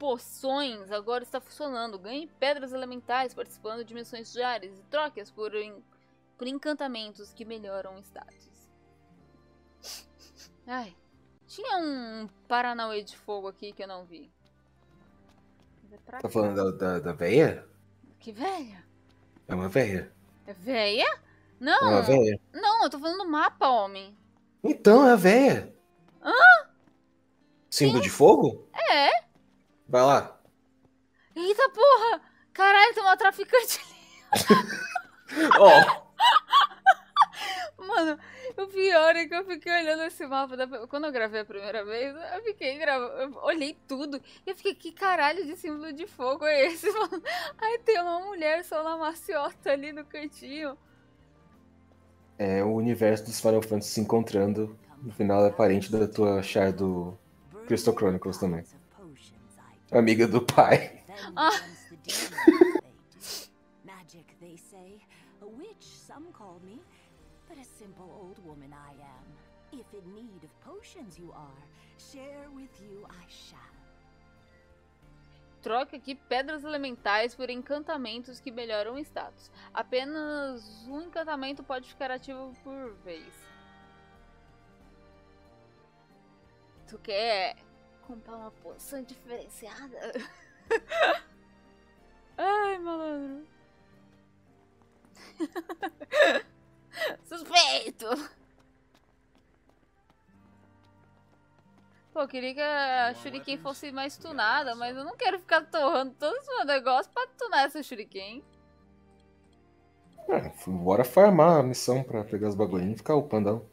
poções agora está funcionando. Ganhe pedras elementais participando de missões diárias e troque-as por, en... por encantamentos que melhoram o status. Ai, tinha um Paranauê de fogo aqui que eu não vi. Tá falando da, da, da véia? Que velha? É uma véia. É véia? Não. É uma véia. Não, eu tô falando do mapa, homem. Então, é a véia. Hã? Símbolo de fogo? É. Vai lá. Eita porra! Caralho, tem uma traficante ali. Ó. Mano, o pior é que eu fiquei olhando esse mapa. Da... Quando eu gravei a primeira vez, eu fiquei gravando. Olhei tudo. E eu fiquei, que caralho de símbolo de fogo é esse? Aí tem uma mulher só na maciota ali no cantinho. É o universo dos Final Fantasy se encontrando. No final é parente da tua char do Crystal Chronicles também. Amiga do pai. Ah. Magic, they say. A witch, some call me. But a simple old woman I am. If in need of potions you are, share with you I shall. Troca aqui pedras elementais por encantamentos que melhoram o status. Apenas um encantamento pode ficar ativo por vez. Tu quer comprar uma poção diferenciada? Ai, malandro. Suspeito! Pô, eu queria que a Shuriken fosse mais tunada, mas eu não quero ficar torrando todos os meus negócios pra tunar essa Shuriken. É, bora farmar a missão pra pegar os bagulhinhos e ficar upandão.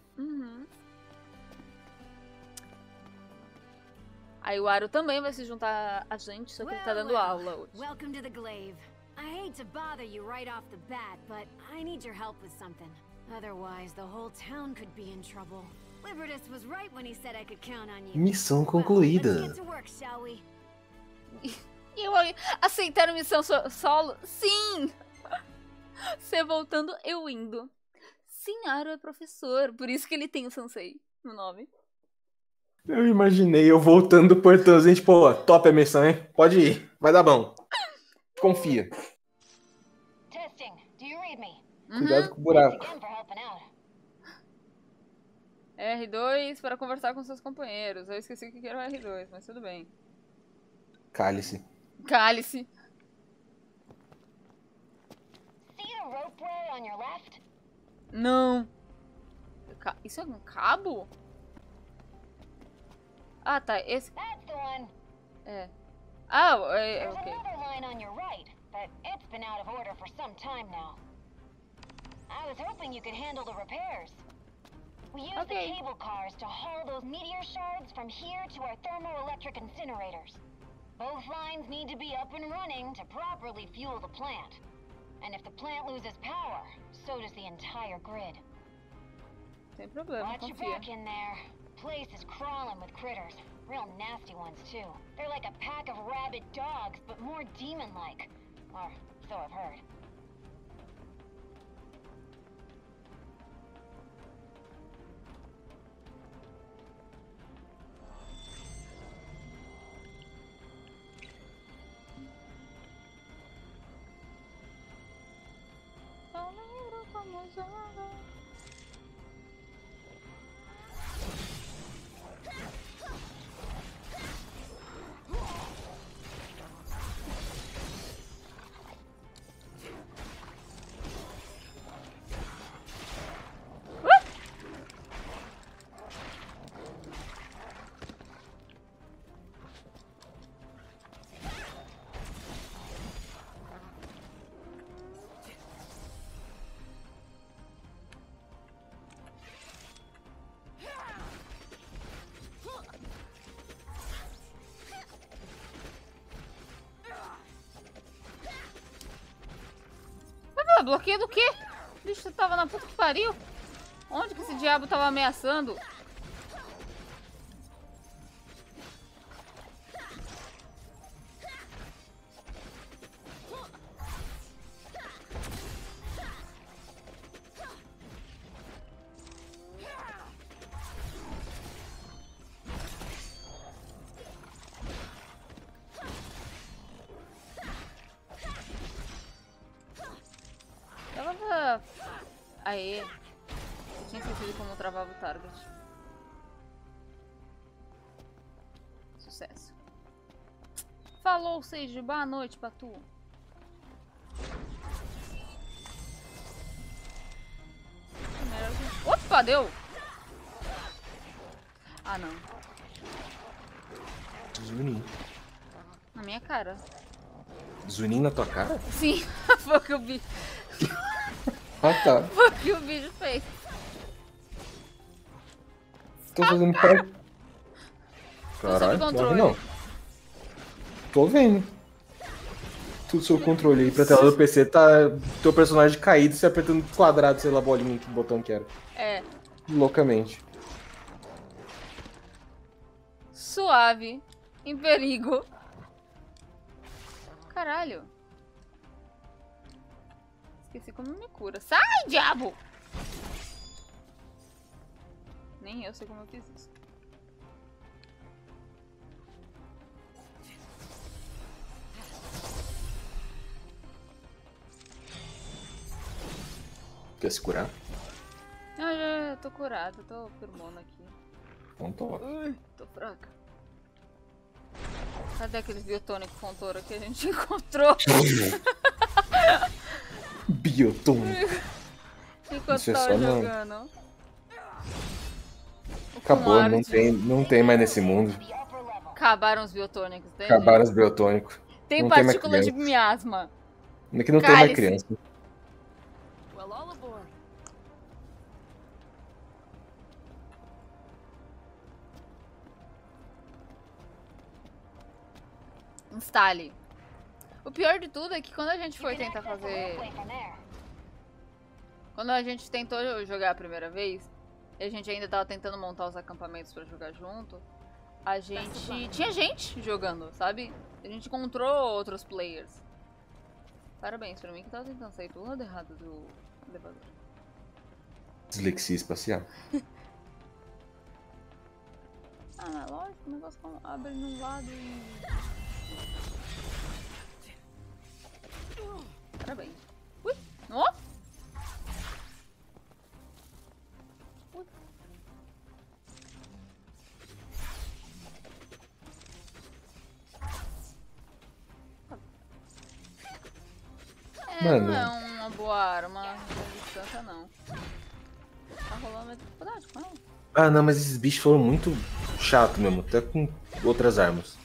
Aí o Aro também vai se juntar a gente, só que ele tá dando aula hoje. Welcome to the Glaive. I hate to bother you right off the bat, but I need your help with something. Otherwise, the whole town could be in trouble. Libertus was right when he said I could count on you. Missão concluída. E eu aceitar a missão so- solo? Sim! Você voltando, eu indo. Sim, Aro é professor, por isso que ele tem o Sensei no nome. Eu imaginei eu voltando do portãozinho, tipo, ó, top a missão, hein? Pode ir, vai dar bom. Confia. Testing. Do you read me? Cuidado com o buraco. Again for helping out. R2 para conversar com seus companheiros. Eu esqueci o que era o R2, mas tudo bem. Cálice. Cálice. See the ropeway on your left? Não. Isso é um cabo? Ah, tá. Esse. That's the one. É. Ah, é, é, There's ok. another line on your right, but it's been out of order for some time now. I was hoping you could handle the repairs. We use Okay. the cable cars to haul those meteor shards from here to our thermoelectric incinerators. Both lines need to be up and running to properly fuel the plant. And if the plant loses power, so does the entire grid. Sem problema, Watch your back in there. Place is crawling with critters. Real nasty ones, too. They're like a pack of rabid dogs, but more demon-like. Or so I've heard. Ah, bloqueio do quê? Bicho, tava na puta que pariu. Onde que esse diabo tava ameaçando? Aê. Eu tinha esquecido como travava o target. Sucesso. Falou, Seiji. Boa noite pra tu. Opa, deu! Ah, não. Zunin. Na minha cara. Zunin na tua cara? Sim, foi o que o bicho, Ah, tá. foi o que o bicho fez. Tô fazendo. Força Caralho, não, controle. não. Tô vendo. Tudo seu controle aí pra tela do PC tá teu personagem caído, você apertando quadrado, sei lá, bolinha, que botão que era. É, Loucamente. suave, em perigo. Caralho. Esqueci como me cura. Sai, diabo! Nem eu sei como eu fiz isso. Quer se curar? Não, já tô curada, tô firmona aqui. Então tô. Ui, tô fraca. Cadê aqueles biotônicos Fontoura que a gente encontrou? Biotum. Isso é só não. jogando. Acabou, não tem, não tem mais nesse mundo. Acabaram os biotônicos, entende? Acabaram os biotônicos. Tem não tem partícula de criança. miasma. Aqui não tem mais criança. Instale. O pior de tudo é que quando a gente foi tentar fazer. Quando a gente tentou jogar a primeira vez, e a gente ainda tava tentando montar os acampamentos pra jogar junto, a gente. Tinha gente jogando, sabe? A gente encontrou outros players. Parabéns pra mim que tava tentando sair do lado errado do elevador. Dislexia espacial. Ah, lógico, o negócio abre num lado e. Parabéns. Ui! Ó! Ui. É, Mano. não é uma boa arma de distância, não. Tá rolando uma dificuldade com ela. Ah, não, mas esses bichos foram muito chato mesmo, até com outras armas.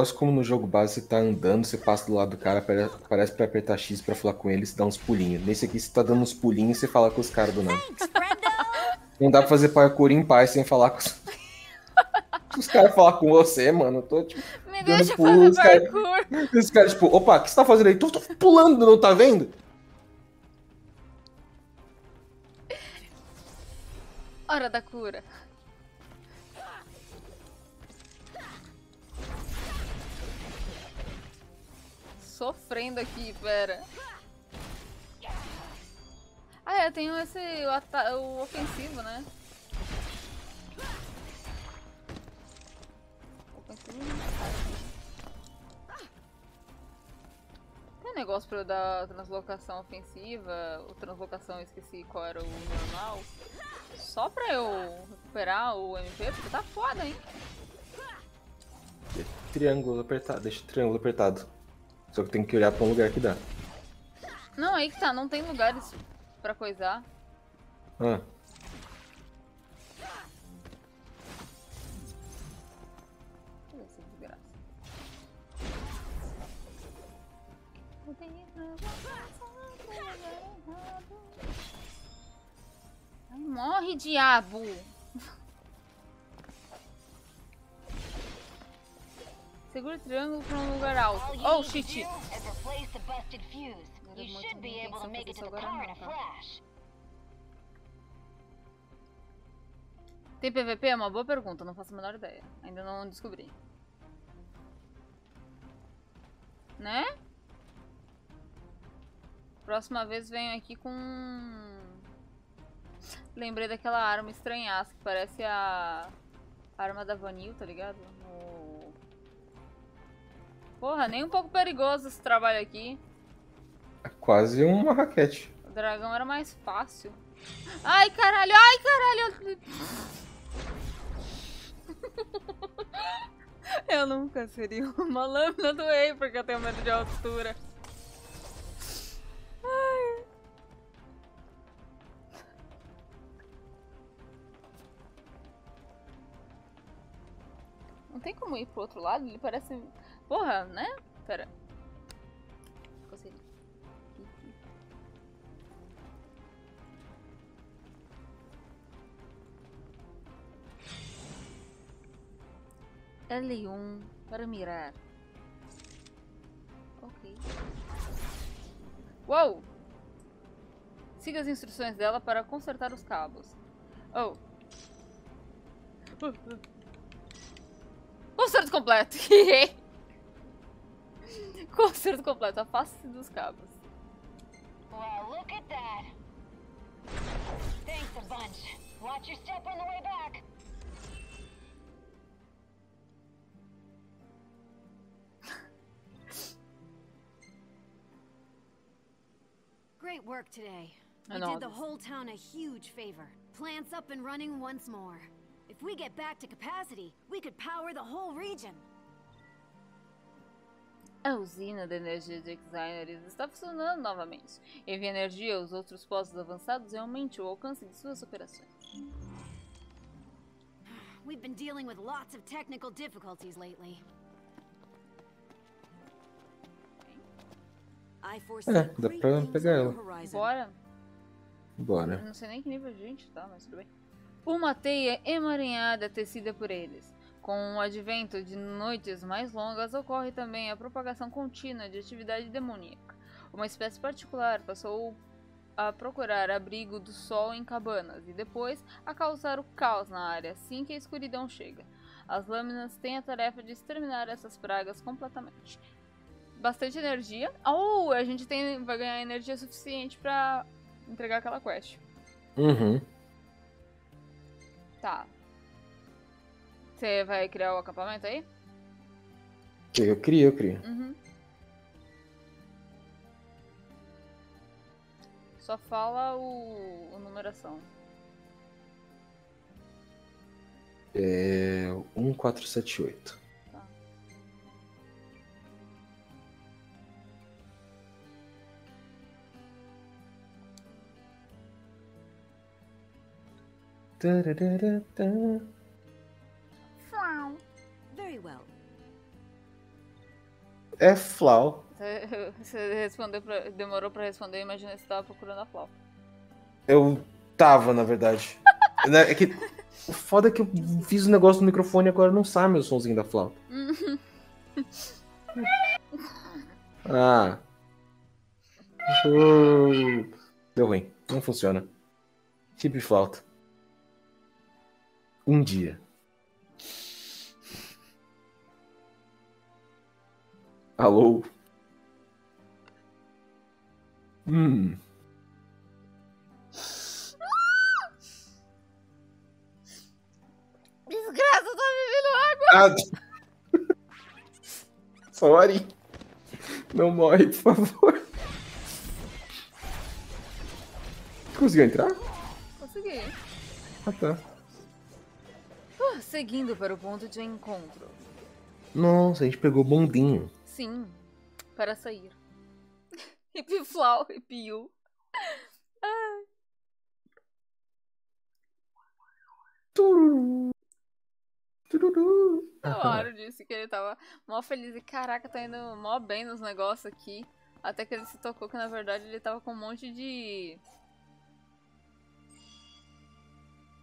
Gosto como no jogo base você tá andando, você passa do lado do cara, aparece pra apertar X pra falar com ele, você dá uns pulinhos. Nesse aqui você tá dando uns pulinhos e você fala com os caras do nada. Não dá pra fazer parkour em paz sem falar com os. os caras falar com você, mano. Eu tô tipo. Me Dando deixa pulo, os fazer cara- parkour! Os caras, tipo, opa, o que você tá fazendo aí? Tô, tô pulando, não tá vendo? Hora da cura. Sofrendo aqui, pera. Ah, é, tem esse. O, o ofensivo, né? Tem um negócio pra eu dar translocação ofensiva, ou translocação, eu esqueci qual era o normal. Só pra eu recuperar o MP, porque tá foda, hein? Triângulo apertado, deixa o triângulo apertado. Só que tem que olhar pra um lugar que dá. Não, aí que tá, não tem lugares pra coisar. Ah, morre, diabo! Segura o triângulo pra um lugar alto. Oh, shit! You should be able to make it to the car in a tá? flash. Tem PVP? É uma boa pergunta, não faço a menor ideia. Ainda não descobri. Né? Próxima vez venho aqui com. Lembrei daquela arma estranhaça que parece a arma da Vanille, tá ligado? Porra, nem um pouco perigoso esse trabalho aqui. É quase uma raquete. O dragão era mais fácil. Ai, caralho, ai, caralho. Eu nunca seria uma lâmina do Ei porque eu tenho medo de altura. Ai. Não tem como ir pro outro lado? Ele parece... Porra, né? Pera. Consegui. L1 para mirar. Ok. Uou! Siga as instruções dela para consertar os cabos. Oh. Conserto completo. Conserto completo. Afaste-se dos cabos. Wow, look at that. Thanks a bunch. Watch your step on the way back. Great work today. We did the whole town a huge favor. Plants up and running once more. If we get back to capacity, we could power the whole region. A usina de energia de Exiners está funcionando novamente. Envie energia aos outros postos avançados e aumente o alcance de suas operações. We've been dealing with lots of technical difficulties lately. É, dá pra pegar ela. horizon. Bora? Eu Bora. não sei nem que nível a gente tá, mas tudo bem. Uma teia emaranhada tecida por eles. Com o advento de noites mais longas, ocorre também a propagação contínua de atividade demoníaca. Uma espécie particular passou a procurar abrigo do sol em cabanas e depois a causar o caos na área assim que a escuridão chega. As lâminas têm a tarefa de exterminar essas pragas completamente. Bastante energia. Ou a gente tem, vai ganhar energia suficiente pra entregar aquela quest. Uhum. Tá. Você vai criar o acampamento aí? Eu crio, eu crio. Uhum. Só fala o, o numeração. É. 1478. Tá. Tararara. Very É Flau. Você, respondeu pra, demorou pra responder, imagina que você tava procurando a flauta. Eu tava, na verdade. Né, é que. O foda é que eu fiz o negócio no microfone e agora não sai meu somzinho da flauta. Ah. Oh. Deu ruim. Não funciona. Tipo flauta. Um dia. Alô? Hum. Desgraça, eu tô bebendo água! Ah. Sorry. Não morre, por favor. Conseguiu entrar? Consegui. Ah, tá. Uh, seguindo para o ponto de encontro. Nossa, a gente pegou o bondinho. Sim, para sair. Hip Flau, Hip You. Tururu. Tururu. O Aro disse que ele tava mó feliz e caraca, tá indo mó bem nos negócios aqui. Até que ele se tocou que na verdade ele tava com um monte de.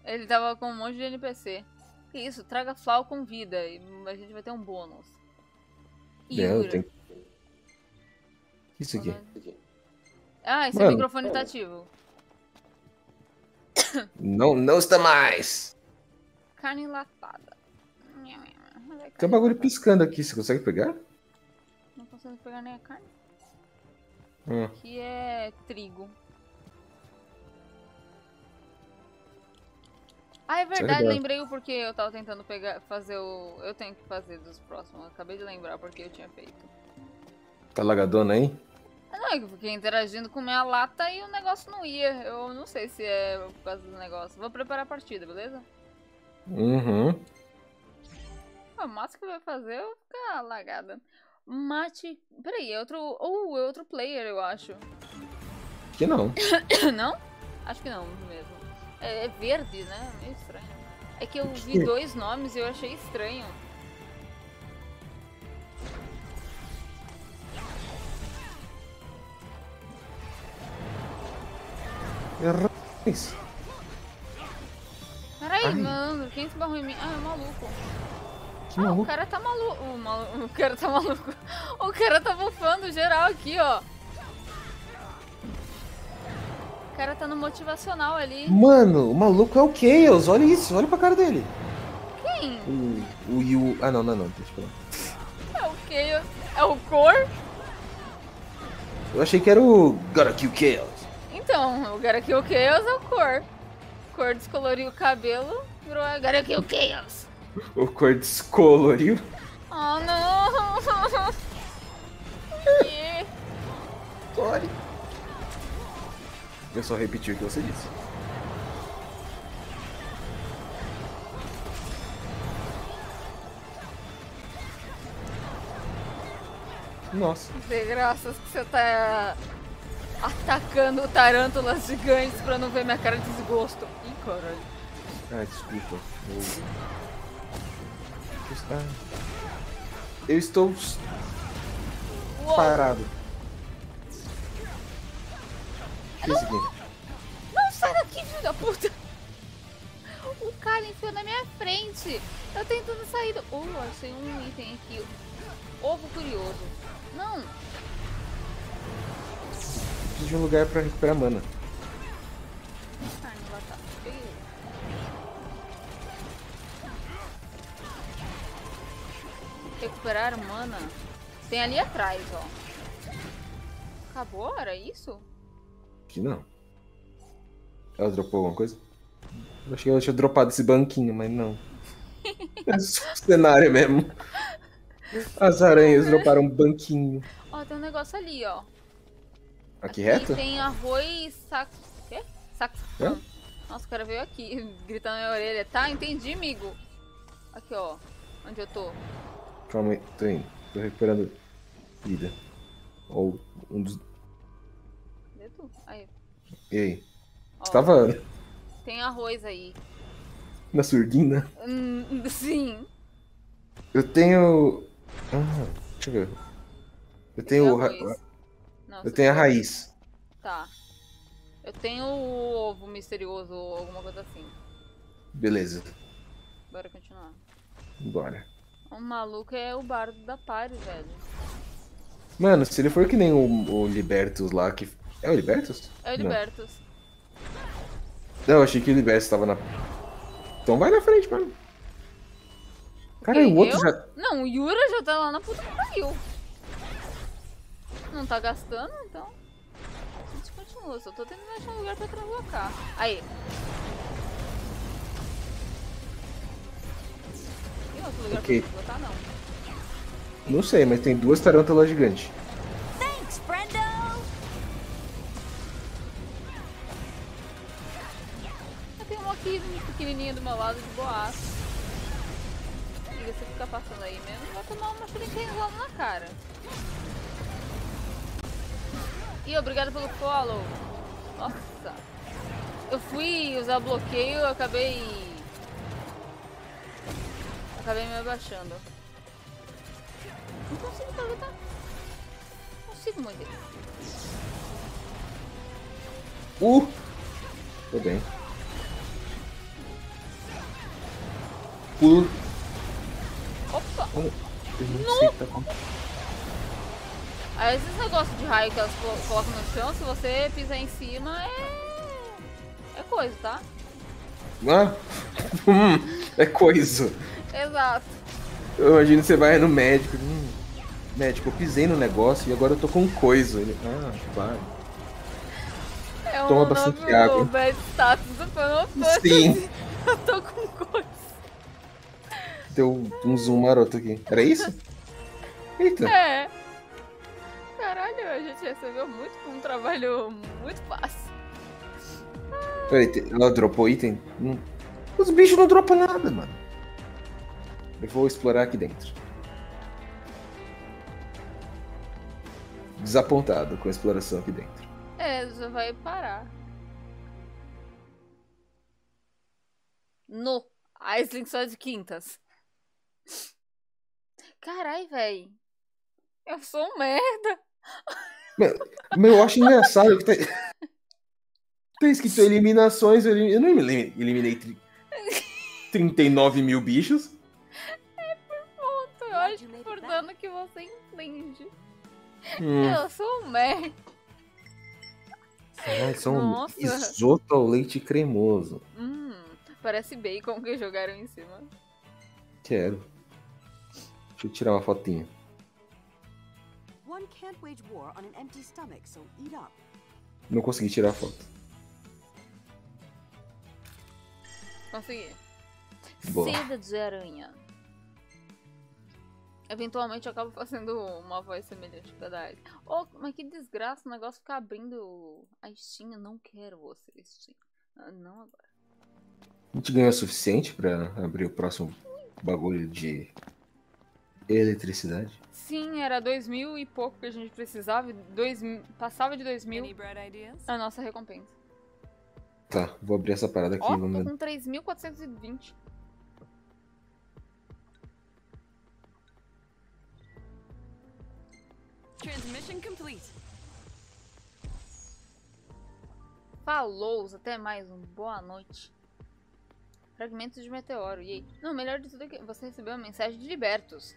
Ele tava com um monte de NPC. Que isso, traga Flau com vida e a gente vai ter um bônus. Yura. tem... Isso aqui. Ah, esse Mano. microfone tá ativo. Não, não está mais. Carne enlatada. Tem um bagulho piscando aqui, você consegue pegar? Não consigo pegar nem a carne. Hum. Aqui é trigo. Ah, é verdade, verdade. lembrei o porquê eu tava tentando pegar, fazer o. Eu tenho que fazer dos próximos. Acabei de lembrar porque eu tinha feito. Tá lagadona aí? Não, eu fiquei interagindo com minha lata e o negócio não ia. Eu não sei se é por causa do negócio. Vou preparar a partida, beleza? Uhum. O máximo que vai fazer é eu ficar lagada. Mate. Peraí, é outro. Ou é outro player, eu acho. Que não. não? Acho que não mesmo. É, é verde, né? Meio estranho. É que eu vi dois nomes e eu achei estranho. Isso. Peraí, Ai. malandro, quem esbarrou em mim? Ah, é o maluco. Que Ah, o maluco. cara tá maluco. O, malu... o cara tá maluco. O cara tá bufando geral aqui, ó. Cara tá no motivacional ali. Mano, o maluco é o Chaos. Olha isso, olha pra cara dele. Quem? O, o Yu. Ah, não, não, não. Deixa eu falar. É o Chaos. É o Cor? Eu achei que era o Gotta Kill Chaos. Então, o que o Chaos é o Cor. Cor descoloriu o cabelo, virou agora que o Chaos. O cor descoloriu. Oh, não! Sorry. Eu só repeti o que você disse. Nossa. Desgraças que você tá atacando tarântulas gigantes pra não ver minha cara de desgosto. Ih, caralho. Ah, desculpa. Eu... Ah. Eu estou Uou, parado. O que isso aqui? não sai daqui, filho da puta! O cara enfiou na minha frente. Eu tentando sair do... Oh, achei um item aqui. Ovo curioso. Não, Preciso de um lugar pra recuperar mana. Ah, não vai tá. Recuperar mana. Tem ali atrás, ó. Acabou? Era isso? Aqui não. Ela dropou alguma coisa? Eu achei que ela tinha dropado esse banquinho, mas não. É só o cenário mesmo. As aranhas droparam um banquinho. Ó, tem um negócio ali, ó. Aqui E reto? tem arroz sac... Quê? Saxofone. Nossa, o cara veio aqui, gritando na minha orelha. Tá, entendi, amigo. Aqui, ó. Onde eu tô. Calma aí, tô indo. Tô recuperando vida. Ou um dos. E aí? Ó, Você tava Tem arroz aí. na surdina? Hum, sim. Eu tenho. Ah, deixa eu ver. Eu tenho. Ra-. Não, Eu tenho a raiz. Tá. Eu tenho o ovo misterioso ou alguma coisa assim. Beleza. Bora continuar. Bora. O maluco é o bardo da party, velho. Mano, se ele for que nem o, o Libertus lá, que. É o Libertus? É o Não. Libertus. Não, eu achei que o Libertus tava na. Então vai na frente, mano. Cara, Quem, o outro eu? já. Não, o Yura já tá lá na puta que pariu. Não tá gastando, então. A gente continua, só tô tentando achar um lugar pra translocar. Aí. Tem outro lugar Ok. pra translocar, não. Não sei, mas tem duas tarântulas gigantes. Aqui pequenininha do meu lado de boaço. E você ficar passando aí mesmo, vai tomar uma logo na cara. E obrigado pelo follow. Nossa. Eu fui usar bloqueio, acabei. Acabei me abaixando. Não consigo tá? Não consigo muito. Uh! Tô bem. Pulo. Opa! Eu não sei o que tá acontecendo. Aí esses negócios de raio que elas colo- colocam no chão, se você pisar em cima, é. É coisa, tá? Ah! Hum, é coisa. Exato. Eu imagino que você vai no médico. Hum, médico, eu pisei no negócio e agora eu tô com coisa. Ele, ah, vai. É um Toma bastante água. bad status do Final Fantasy. Sim. Eu tô com coisa. Deu um zoom maroto aqui. Era isso? Eita. É. Caralho, a gente recebeu muito um trabalho muito fácil. Peraí, ela dropou item? Não- Os bichos não dropam nada, mano. Eu vou explorar aqui dentro. Desapontado com a exploração aqui dentro. É, já vai parar. No. Aisling só de quintas. Carai, véi. Eu sou um merda. Mas eu acho engraçado que tá. Tá escrito eliminações. Eu, elim- eu não elimi- eliminei tri- 39 mil bichos. Ponto. Eu acho que por dano que você entende. Hum, Eu sou um merda. ai, são Nossa. risoto ao leite cremoso. Hum, parece bacon que jogaram em cima. Quero. Deixa eu tirar uma fotinha. One can't wage war on an empty stomach, so eat up. Não consegui tirar a foto. Consegui. Boa. Seda de aranha. Eventualmente eu acabo fazendo uma voz semelhante com a da. Oh, mas que desgraça o negócio ficar abrindo a Steam. Eu não quero você, Steam. Ah, Não agora. A gente ganhou o suficiente pra abrir o próximo bagulho de eletricidade? Sim, era dois mil e pouco que a gente precisava. Dois, passava de dois mil a nossa recompensa. Tá, vou abrir essa parada aqui. Ó, vamos tô com 3.420. Transmission complete. Falou, até mais um boa noite. Fragmentos de meteoro, e aí? Não, melhor de tudo é que você recebeu uma mensagem de Libertos.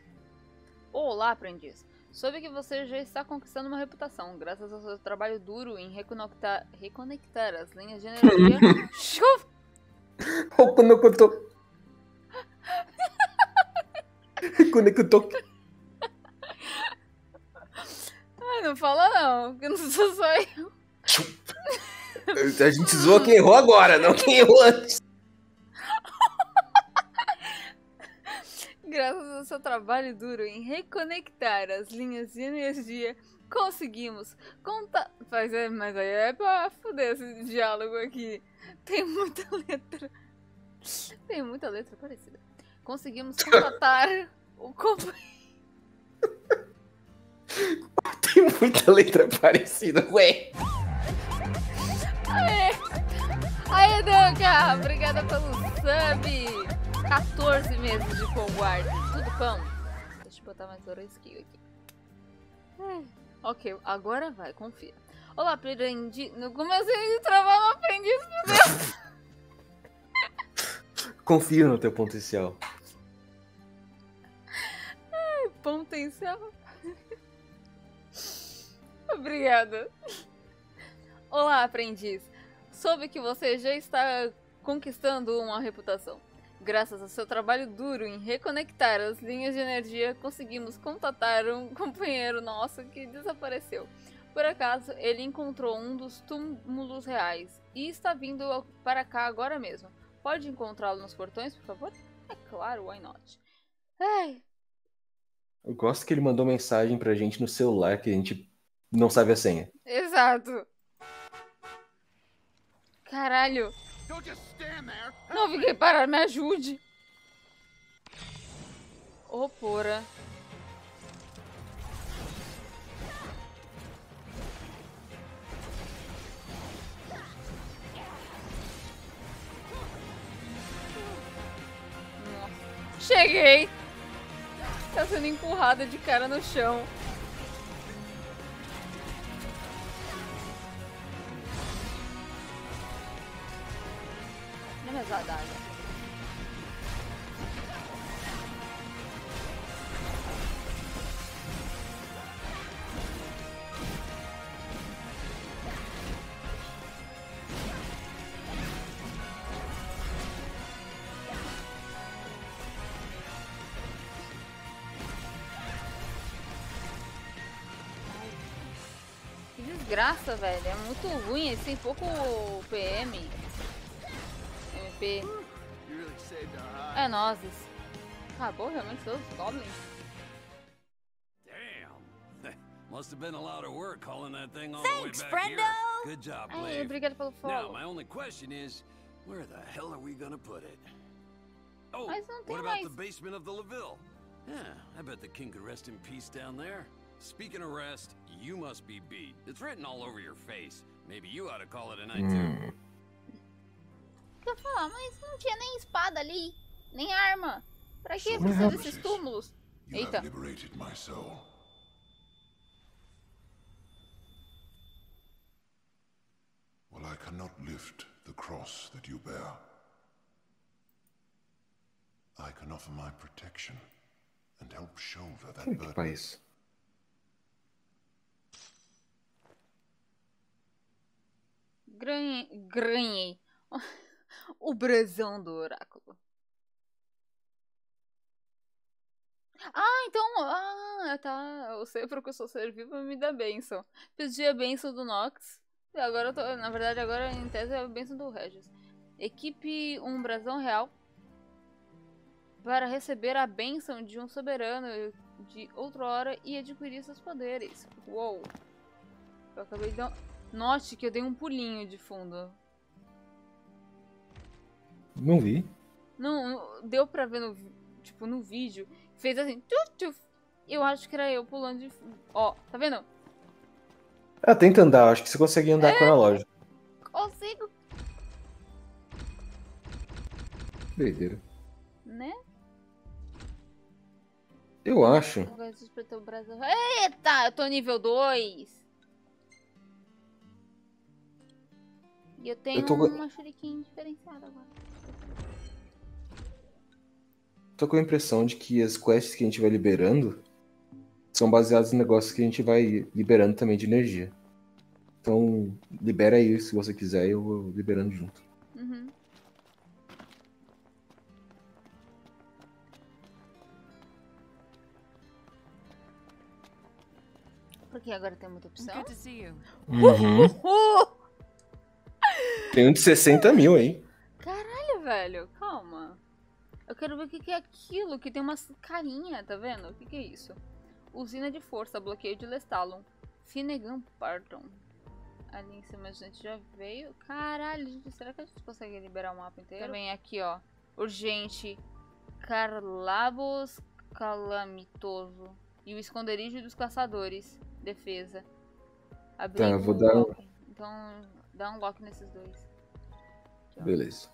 Olá, aprendiz. Soube que você já está conquistando uma reputação, graças ao seu trabalho duro em reconectar, reconectar as linhas de energia. Chuva! Opa, não contou. Conectou. Ai, não fala não, que não sou só eu. A gente zoa quem errou agora, não quem errou antes. Graças ao seu trabalho duro em reconectar as linhas de energia, conseguimos contar. Mas, é, mas aí é pra fuder esse diálogo aqui. Tem muita letra. Tem muita letra parecida. Conseguimos contatar o companheiro. Tem muita letra parecida, ué. Aê, Danca! Obrigada pelo sub! 14 meses de Coguard. Tudo pão? Deixa eu botar mais ouro skill aqui. Hum, ok, agora vai, confia. Olá, aprendi. Não comecei a travar no aprendiz. Confio no teu potencial. Potencial. Obrigada. Olá, aprendiz. Soube que você já está conquistando uma reputação. Graças ao seu trabalho duro em reconectar as linhas de energia, conseguimos contatar um companheiro nosso que desapareceu. Por acaso, ele encontrou um dos túmulos reais e está vindo para cá agora mesmo. Pode encontrá-lo nos portões, por favor? É claro, why not? Ai, Eu gosto que ele mandou mensagem pra gente no celular que a gente não sabe a senha. Exato. Caralho. Não fiquei parar, me ajude. Ô, porra. Nossa. Cheguei. Tá sendo empurrada de cara no chão. Não é mais adaga. Que desgraça, velho. É muito ruim. Eles têm pouco PM. MP. saved our É hide. nozes. Acabou realmente todos os goblins? Damn. Must have been a lot of work hauling that thing all Thanks, the way back friendo. here. Good job, Ai, Blade. obrigado pelo Now, my only question is, where the hell are we gonna put it? Oh, Mas não tem what about mais. the basement of the Laville? Yeah, I bet the king could rest in peace down there. Speaking of rest, you must be beat. It's written all over your face. Maybe you ought to call it a night too. Hmm. Eu falar? Mas não tinha nem espada ali, nem arma. Pra que precisa desses túmulos? Eita. have liberated my soul. Well, I cannot lift the cross that you bear. I can offer my protection and help shoulder that Quem burden. equipar isso? Granhei. O brasão do oráculo. Ah, então. Ah, tá. Eu sei porque eu sou ser vivo me dá bênção. Pedi a bênção do Nox. Agora tô. Na verdade, agora em tese é a bênção do Regis. Equipe um brasão real. Para receber a bênção de um soberano de outrora e adquirir seus poderes. Uou. Eu acabei de dar. Note que eu dei um pulinho de fundo. Não vi. Não, não- deu pra ver no, tipo, no vídeo. Fez assim, tuf, tuf. Eu acho que era eu pulando de. Ó, tá vendo? Ah, tenta andar. Acho que você consegue andar com a loja. Consigo, Doideira. né? Eu acho. Eita, eu tô nível 2. E eu tenho Eu tô- uma shuriken diferenciada agora. Tô com a impressão de que as quests que a gente vai liberando são baseadas em negócios que a gente vai liberando também de energia. Então, libera aí se você quiser e eu vou liberando junto. Uhum. Porque agora tem muita opção. Good to see you. Uhum. Uh! Tem um de 60 mil aí. Caralho, velho. Eu quero ver o que que é aquilo, que tem umas carinha, tá vendo? O que que é isso? Usina de força, bloqueio de Lestalon. Finnegan Parton. Ali em cima a gente já veio. Caralho, gente, será que a gente consegue liberar o mapa inteiro? Também aqui, ó. Urgente. Carlabos Calamitoso. E o esconderijo dos caçadores. Defesa. Abrigo Tá, eu vou dar um- lock. Então, dá um lock nesses dois. Beleza.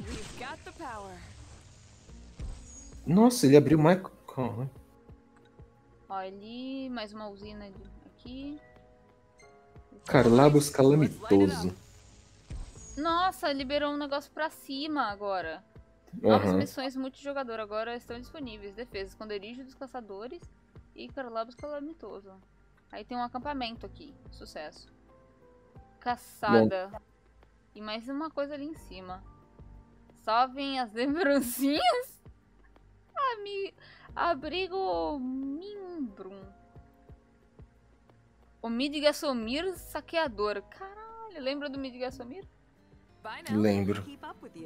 We've got the power. Nossa, ele abriu mais. Calma. Ó, ali, mais uma usina aqui. Carlabos Calamitoso. Nossa, liberou um negócio pra cima agora. Novas Aham. missões multijogador agora estão disponíveis. Defesa, esconderijo dos caçadores e Carlabos Calamitoso. Aí tem um acampamento aqui. Sucesso. Caçada. E mais uma coisa ali em cima. Salvem as lembrancinhas. Ami... Abrigo Mimbrum. O Midgassomir saqueador. Caralho, lembra do now. Lembro.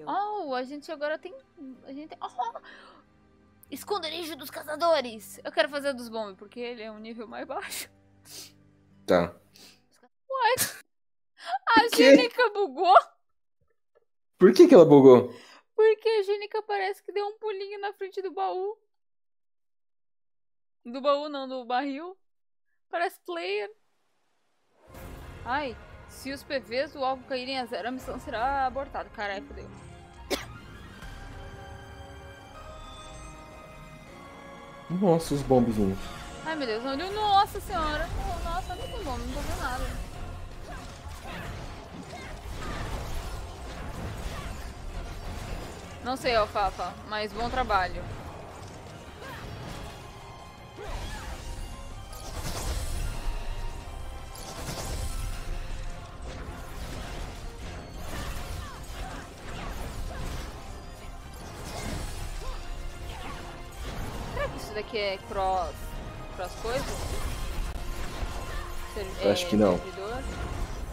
Oh, a gente agora tem. A gente tem. Oh! Esconderijo dos caçadores! Eu quero fazer a dos bombes, porque ele é um nível mais baixo. Tá. A quê? Gênica bugou Por que, que ela bugou? Porque a Gênica parece que deu um pulinho na frente do baú. Do baú não, do barril. Parece player. Ai, se os PVs do alvo caírem a zero, a missão será abortada. Caralho, fodeu. Nossa, os bombinhos. Ai meu Deus, olha. Nossa senhora! Nossa, não tem bomba, não tô vendo nada. Não sei, Alfafa, mas bom trabalho. Será que isso daqui é cross. cross coisa? Ser- Acho que não. Servidor?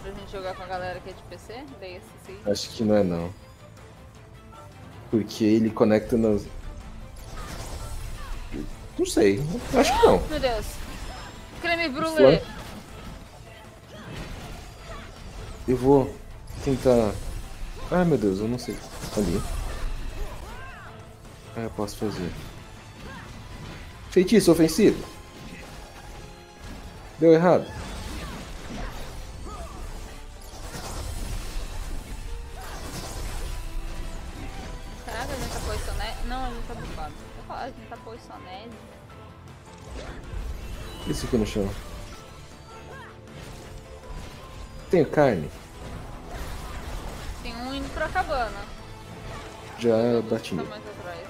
Pra gente jogar com a galera que é de PC? Daí esse sim. Acho que não é não. Porque ele conecta nas. Não sei. Acho que não. Meu Deus. Creme brulee. Eu vou tentar. Ai meu Deus, eu não sei. Ali. Ah, eu posso fazer. Feitiço ofensivo. Deu errado. Chão. Tenho carne. Tem um indo pra cabana. Já bati. Tá mais atrás.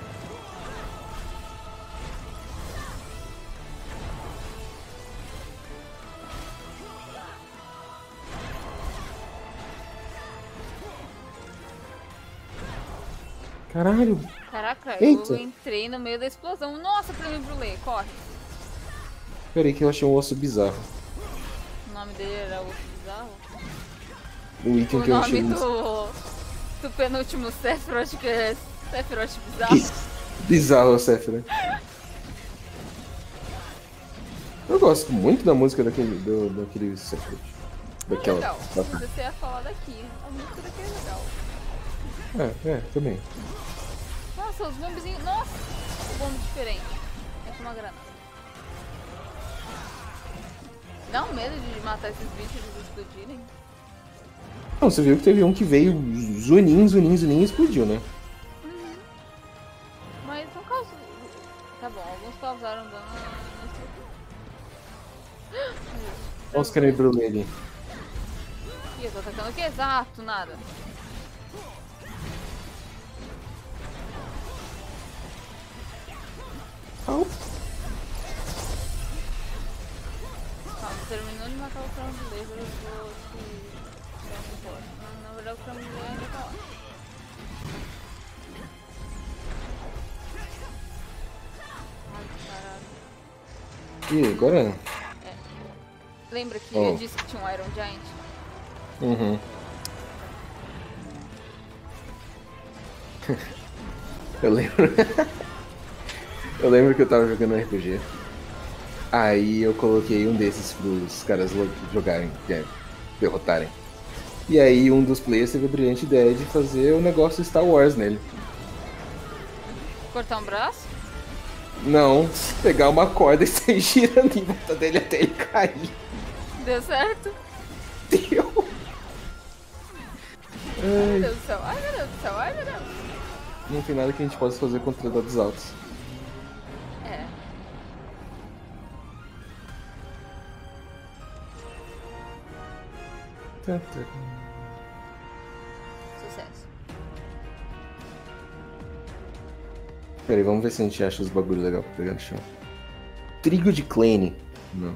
Caralho. Caraca, Eita. eu entrei no meio da explosão. Nossa, creme brulee, corre. Peraí que eu achei um osso bizarro. O nome dele era Osso Bizarro. O item O que eu nome achei. do, do penúltimo Sephiroth, que é Sephiroth Bizarro. Bizarro, Sephiroth. Eu gosto muito da música daquele, do, daquele Sephiroth. Daquela. Legal. da- Você ia falar daqui. A música daqui é legal. É, é, também. Nossa, os bombezinhos. Nossa! O bombe diferente. É com uma granada. Dá um medo de matar esses bichos e eles explodirem. Não, você viu que teve um que veio zuninho, zuninho, zuninho e explodiu, né? Mas não causou. Tá bom, alguns causaram dano na estrutura. Olha os brulee ali. Ih, eu tô atacando o que? Exato, nada. Au. Calma, terminou de matar o laser, eu vou te. dar um suporte. Na- verdade, o laser ainda tá lá. Ai, caralho. Ih, agora. Lembra que Oh. eu disse que tinha um Iron Giant? Uhum. eu lembro. eu lembro que eu tava jogando RPG. Aí eu coloquei um desses pros caras jogarem, é, derrotarem. E aí um dos players teve a brilhante ideia de fazer o negócio Star Wars nele. Cortar um braço? Não, pegar uma corda e sair girando em volta dele até ele cair. Deu certo? Deu. Ai, meu Deus do céu. Ai, meu Deus do céu. Ai, meu Deus. não tem nada que a gente possa fazer contra dados altos. Sucesso. Peraí, vamos ver se a gente acha os bagulho legal pra pegar no chão. Trigo de Kleine. Não.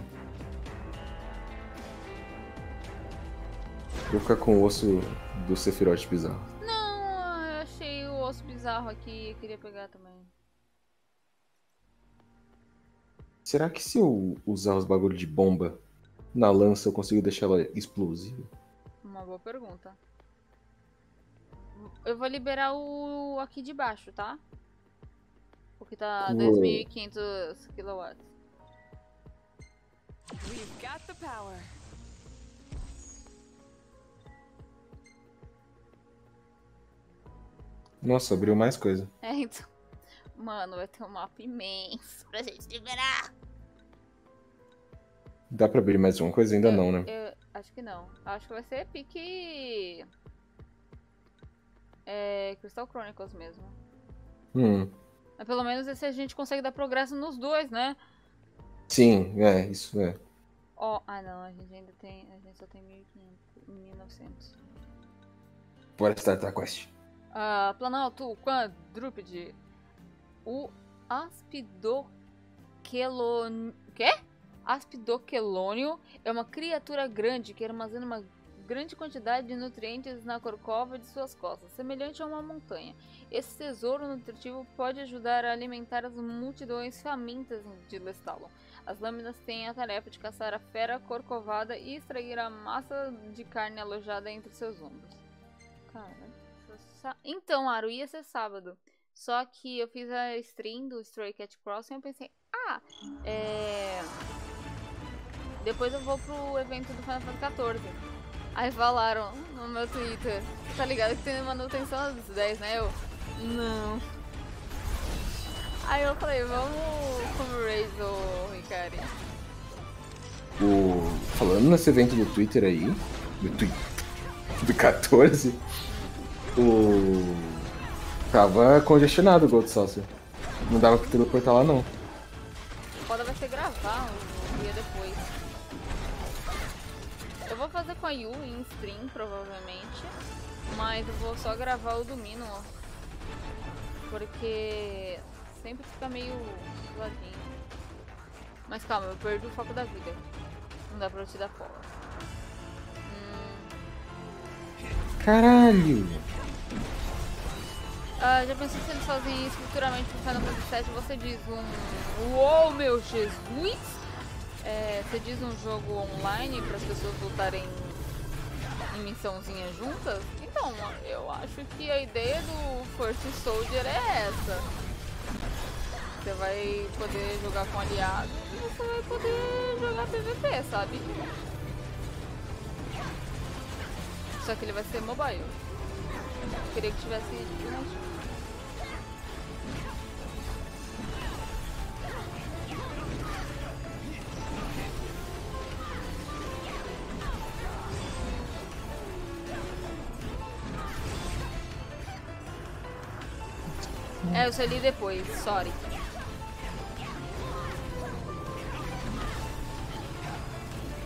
Vou ficar com o osso do Sephiroth bizarro. Não, eu achei o osso bizarro aqui. Eu queria pegar também. Será que se eu usar os bagulho de bomba na lança eu consigo deixar ela explosiva? Uma boa pergunta. Eu vou liberar o aqui de baixo, tá? O que tá Uou. 2500 kilowatts. We've got the power. Nossa, abriu mais coisa. É, então. Mano, vai ter um mapa imenso pra gente liberar. Dá pra abrir mais uma coisa? Ainda eu, não, né? Eu acho que não. Acho que vai ser pique. É. Crystal Chronicles mesmo. Hum. Mas pelo menos esse a gente consegue dar progresso nos dois, né? Sim, é, isso é. Ó, ah não, a gente ainda tem. A gente só tem 1500, 1900. Bora startar a quest. Ah, Planalto, quadrúpede. O Aspidoquelon... Quê? Aspidoquelônio é uma criatura grande que armazena uma grande quantidade de nutrientes na corcova de suas costas, semelhante a uma montanha. Esse tesouro nutritivo pode ajudar a alimentar as multidões famintas de Lestalon. As lâminas têm a tarefa de caçar a fera corcovada e extrair a massa de carne alojada entre seus ombros. Cara, Então, Aru, ia ser sábado. Só que eu fiz a stream do Stray Cat Crossing e eu pensei, ah, é. Depois eu vou pro evento do Final Fantasy XIV. Aí falaram no meu Twitter, tá ligado que tem manutenção às 10, né? Eu, não. Aí eu falei, vamos Raise o Ricari. O... Falando nesse evento do Twitter aí, do, twi... do 14, o. Tava congestionado o Gold Saucer. Não dava pra teleportar lá não. O foda vai ser gravar um dia depois. Vou fazer com a Yu em stream, provavelmente. Mas eu vou só gravar o do Mino. Porque sempre fica meio zoadinho. Mas calma, eu perdi o foco da vida. Não dá pra eu te dar foco. Caralho! Ah, já pensou se eles fazem isso futuramente pro Final Fantasy VII? Você diz um. Uou, meu Jesus! É, você diz um jogo online para as pessoas lutarem em missãozinha juntas? Então, eu acho que a ideia do First Soldier é essa. Você vai poder jogar com aliados e você vai poder jogar PVP, sabe? Só que ele vai ser mobile. Eu queria que tivesse eu só li depois, sorry.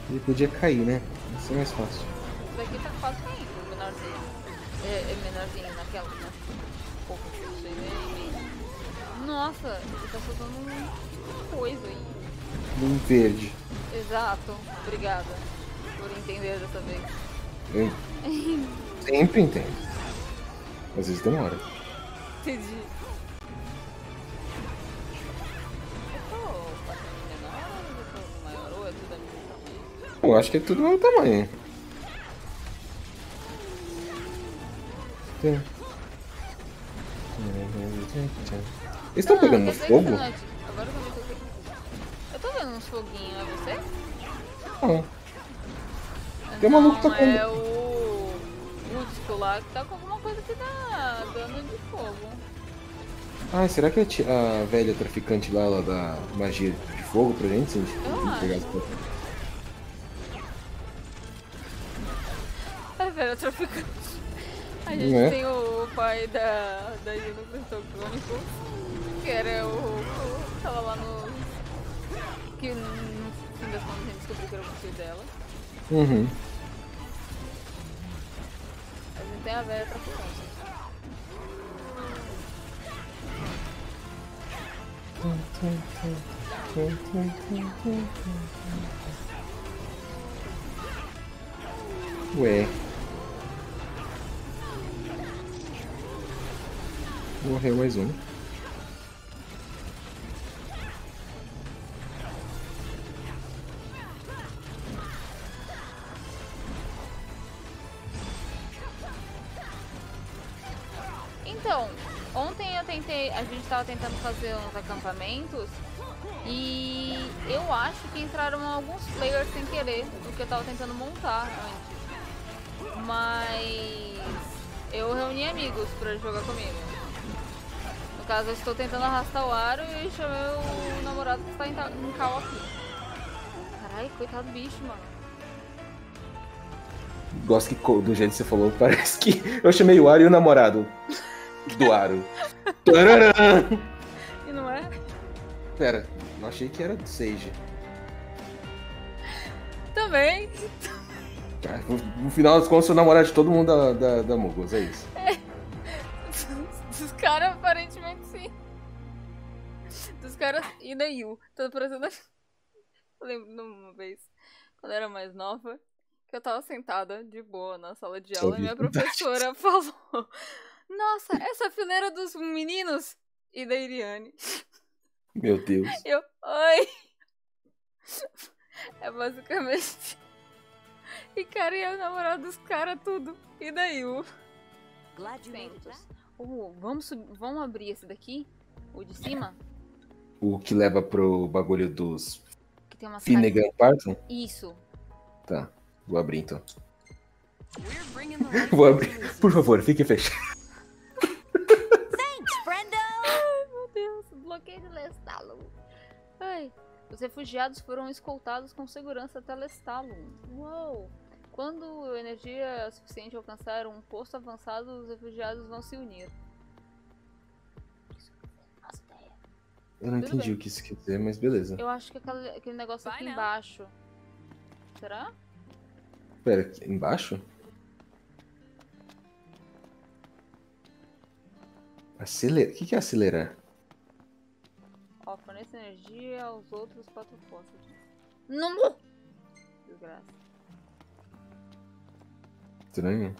Ele podia cair, né? Isso é mais fácil. Esse daqui tá quase caindo, menorzinho. É, é menorzinho naquela, né? Pouco eu sei, né? Nossa, ele tá soltando um coisa aí. Um verde. Exato, obrigada por entender dessa vez. Eu sempre entendo. Às vezes demora. Entendi. Eu acho que é tudo do mesmo tamanho. Eles estão pegando no fogo? de- Agora eu tô vendo uns foguinhos, é você? Não. Tem um maluco que tá com- é o Lúdico lá que tá com alguma coisa que dá dano de fogo. Ah, será que a, ti- a velha traficante lá, ela dá magia de fogo pra gente? Se a gente pegar as coisas? Velho, traficante. A gente é? tem o pai da, da Juno Cristocrônico, que era o, o. tava lá no. Que no fim das contas a gente descobriu que era o filho dela. Uhum. A gente tem a velha traficante. Ué. Morreu mais um. Então, ontem eu tentei, a gente tava tentando fazer uns acampamentos e eu acho que entraram alguns players sem querer, porque eu tava tentando montar antes. Mas eu reuni amigos pra jogar comigo. No caso, eu estou tentando arrastar o aro e chamei o namorado que está em, em cal aqui. Caralho, coitado do bicho, mano. Gosto que do jeito que você falou, parece que eu chamei o Aro e o namorado do Aro. Tararã! E não é? Pera, eu achei que era do Sage. Também. Tá, No, final das contas, eu namorado de todo mundo da, da, da Mogos, é isso. Dos caras, aparentemente sim. Dos caras e da Yu. Tô parecendo. Eu lembro uma vez, quando eu era mais nova, que eu tava sentada de boa na sala de aula e minha professora falou: Nossa, essa fileira dos meninos e da Iriane. Meu Deus. Eu, oi! É basicamente. E cara, e é o namorado dos caras, tudo. E da Yu. Glad Uh, vamos, vamos abrir esse daqui? O de cima? O que leva pro bagulho dos Que tem umas Finnegan Parton? Isso. Tá, vou abrir então. Vou abrir. Por favor, fique fechado. Thanks, Brendo! Ai, meu Deus, bloqueio de Lestalum. Ai, os refugiados foram escoltados com segurança até Lestalum. Uou! Quando a energia suficiente alcançar um posto avançado, os refugiados vão se unir. Eu não Tudo entendi bem. o que isso quer dizer, mas beleza. Eu acho que aquele, aquele negócio Vai aqui não. embaixo. Será? Pera, embaixo? Acelerar. O que que é acelerar? Ó, fornece energia aos outros quatro postos. Não! Desgraça. Estranho.